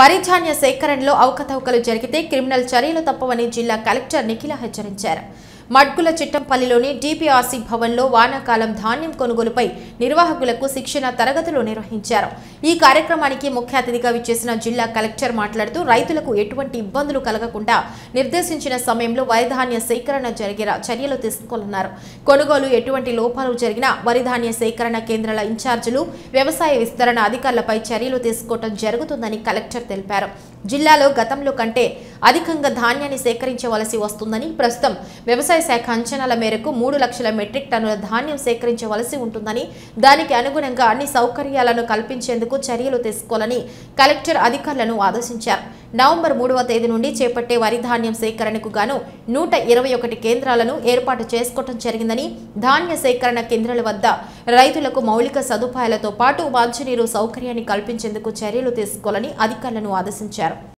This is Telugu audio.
పరిధాన్య సేకరణలో అవకతవకలు జరిగితే క్రిమినల్ చర్యలు తప్పవని జిల్లా కలెక్టర్ నిఖిల హెచ్చరించారు. మడ్గుల చిట్టంపల్లిలోని డిపిఆర్సీ భవన్లో వానాకాలం ధాన్యం కొనుగోలుపై నిర్వాహకులకు శిక్షణ తరగతులు నిర్వహించారు. ఈ కార్యక్రమానికి ముఖ్య అతిథిగా విచ్చేసిన జిల్లా కలెక్టర్ మాట్లాడుతూ రైతులకు ఎటువంటి ఇబ్బందులు కలగకుండా నిర్దేశించిన సమయంలో వరిధాన్య సేకరణ జరిగేలా చర్యలు తీసుకోనున్నారు కొనుగోలు ఎటువంటి లోపాలు జరిగినా వరిధాన్య సేకరణ కేంద్రాల ఇన్ఛార్జీలు వ్యవసాయ విస్తరణ అధికారులపై చర్యలు తీసుకోవడం జరుగుతుందని కలెక్టర్ తెలిపారు. జిల్లాలో గతంలో కంటే అధికంగా ధాన్యాన్ని సేకరించవలసి వస్తుందని ప్రస్తుతం వ్యవసాయ శాఖ అంచనాల మేరకు మూడు లక్షల మెట్రిక్ టన్నుల ధాన్యం సేకరించవలసి ఉంటుందని దానికి అనుగుణంగా అన్ని సౌకర్యాలను కల్పించేందుకు చర్యలు తీసుకోవాలని కలెక్టర్ అధికారులను ఆదేశించారు. నవంబర్ మూడవ తేదీ నుండి చేపట్టే వరి ధాన్యం సేకరణకు గాను నూట ఇరవై ఒకటి కేంద్రాలను ఏర్పాటు చేసుకోవడం జరిగిందని ధాన్య సేకరణ కేంద్రాల వద్ద రైతులకు మౌలిక సదుపాయాలతో పాటు మంచినీరు సౌకర్యాన్ని కల్పించేందుకు చర్యలు తీసుకోవాలని అధికారులను ఆదేశించారు.